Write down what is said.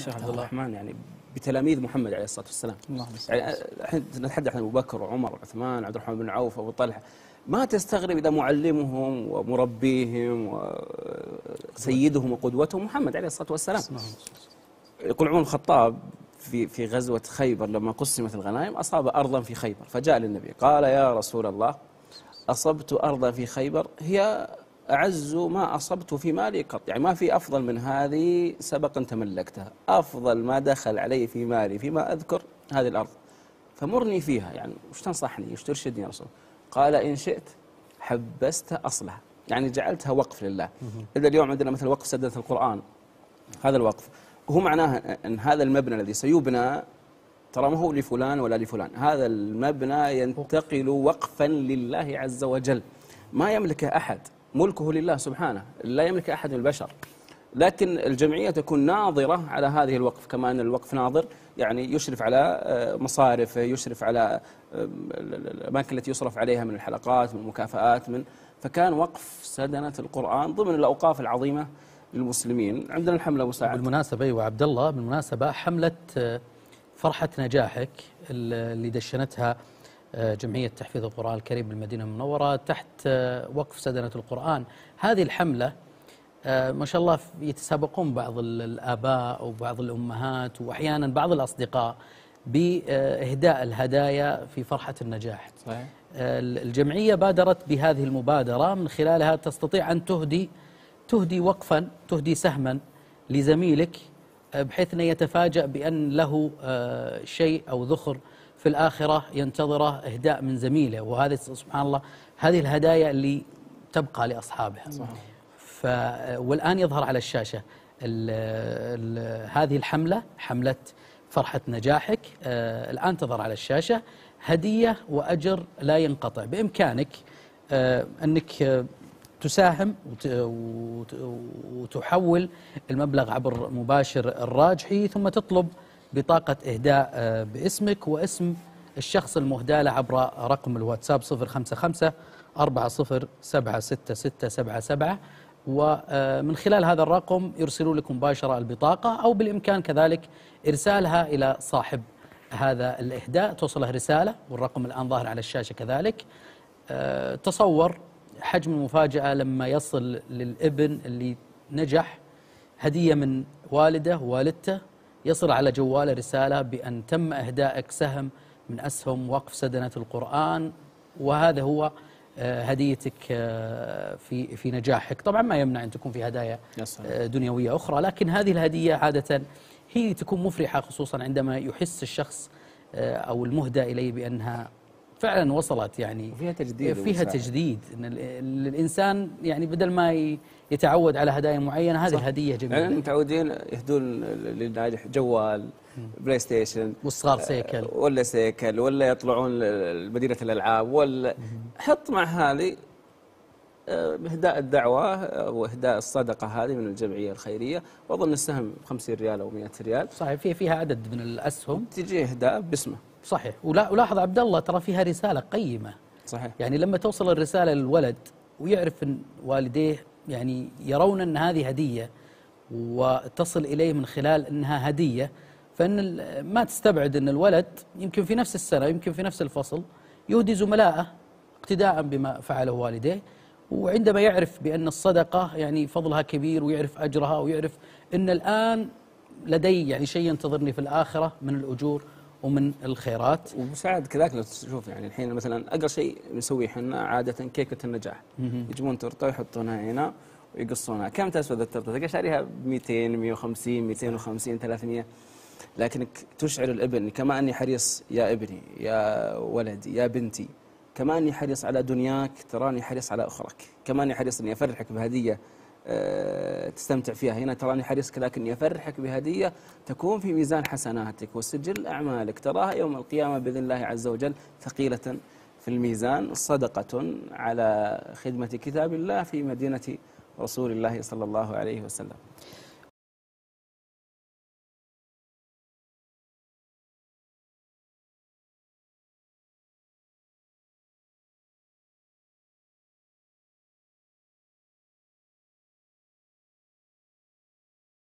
شيخ عبد الرحمن يعني بتلاميذ محمد عليه الصلاة والسلام. اللهم يعني الحين نتحدث عن أبو بكر وعمر وعثمان عبد الرحمن بن عوف وابو طلحة. ما تستغرب إذا معلمهم ومربيهم وسيدهم وقدوتهم محمد عليه الصلاة والسلام. يقول عمر الخطاب في في غزوة خيبر لما قسمت الغنائم أصاب أرضا في خيبر فجاء للنبي قال يا رسول الله أصبت أرضا في خيبر هي أعز ما أصبت في مالي قط. يعني ما في أفضل من هذه سبقا تملكتها. أفضل ما دخل علي في مالي فيما أذكر هذه الأرض. فمرني فيها. يعني وش تنصحني؟ وش ترشدني يا رسول؟ قال إن شئت حبست أصلها. يعني جعلتها وقف لله. إذا اليوم عندنا مثل وقف سدة القرآن. هذا الوقف. هو معناه إن هذا المبنى الذي سيبنى ترى ما هو لفلان ولا لفلان. هذا المبنى ينتقل وقفا لله عز وجل. ما يملكه أحد. ملكه لله سبحانه لا يملك أحد من البشر. لكن الجمعية تكون ناظرة على هذه الوقف كما أن الوقف ناظر يعني يشرف على آه، مصارفه يشرف على آه، الأماكن التي يصرف عليها من الحلقات من المكافآت من فكان وقف سدنة القرآن ضمن الأوقاف العظيمة للمسلمين. عندنا الحملة أبو سعد. بالمناسبة أيوة عبد الله بالمناسبة حملة آه، فرحة نجاحك اللي دشنتها جمعية تحفيظ القرآن الكريم بالمدينة المنورة تحت آه، وقف سدنة القرآن. هذه الحملة آه، ما شاء الله يتسابقون بعض ال- الآباء وبعض الأمهات وأحيانا بعض الأصدقاء بإهداء الهدايا في فرحة النجاح. صحيح. الجمعية بادرت بهذه المبادرة. من خلالها تستطيع أن تهدي تهدي وقفا تهدي سهما لزميلك آه، بحيث أنه يتفاجأ بأن له آه، شيء أو ذخر في الآخرة ينتظره إهداء من زميله. وهذه سبحان الله هذه الهدايا اللي تبقى لأصحابها. ف والآن يظهر على الشاشة ال ال هذه الحملة حملة فرحة نجاحك. آه الآن تظهر على الشاشة. هدية وأجر لا ينقطع. بإمكانك آه أنك آه تساهم وت- وت- وتحول المبلغ عبر مباشر الراجحي ثم تطلب بطاقة إهداء آه باسمك واسم الشخص المهدى له عبر رقم الواتساب 055 40766777 ومن خلال هذا الرقم يرسلون لكم مباشرة البطاقة أو بالإمكان كذلك إرسالها إلى صاحب هذا الإهداء. توصله رسالة والرقم الآن ظاهر على الشاشة كذلك. آه، تصور حجم المفاجأة لما يصل للإبن اللي نجح هدية من والده ووالدته. يصل على جواله رسالة بأن تم إهدائك سهم من أسهم وقف سدنة القرآن وهذا هو آه، هديتك آه، في في نجاحك طبعا ما يمنع أن تكون في هدايا. آه، دنيوية أخرى لكن هذه الهدية عادة هي تكون مفرحة خصوصا عندما يحس الشخص أو المهدى إليه بأنها فعلا وصلت يعني. وفيها تجديد فيها ومساعدة. تجديد. إن ال- ال- الإنسان يعني بدل ما يتعود على هدايا معينة هذه صح. الهديه يعني جميله متعودين يهدون للناجح جوال بلاي ستيشن والصغار سيكل. ولا سيكل ولا يطلعون مدينة الألعاب ولا حط مع هذه آه، إهداء الدعوة آه، وإهداء الصدقة هذه من الجمعية الخيرية. وأظن السهم 50 ريال أو 100 ريال. صحيح في فيها عدد من الأسهم. تجي إهداء باسمه. صحيح. ولا ولاحظ عبد الله ترى فيها رسالة قيمة. صحيح. يعني لما توصل الرسالة للولد ويعرف إن والديه يعني يرون إن هذه هدية وتصل إليه من خلال إنها هدية فإن ال- ما تستبعد إن الولد يمكن في نفس السنة يمكن في نفس الفصل يهدي زملائه اقتداء بما فعله والديه وعندما يعرف بأن الصدقة يعني فضلها كبير ويعرف أجرها ويعرف إن الآن لدي يعني شيء ينتظرني في الآخرة من الأجور ومن الخيرات. ومساعد كذلك لو تشوف يعني الحين مثلا أقل شيء نسويه إحنا عادة كيكة النجاح. يجيبون تورتة ويحطونها هنا ويقصونها. كم تسوى التورتة؟ تلقى شاريها ب 200 150 250 300 لكنك تشعر الإبن. كما اني حريص يا إبني يا ولدي يا بنتي. كما اني حريص على دنياك تراني حريص على أخرك. كما اني حريص إني أفرحك بهدية تستمتع فيها. هنا تراني حريص كذلك اني افرحك بهدية تكون في ميزان حسناتك. وسجل أعمالك. تراها يوم القيامة بإذن الله عز وجل ثقيلة في الميزان صدقة على خدمة كتاب الله في مدينة رسول الله صلى الله عليه وسلم.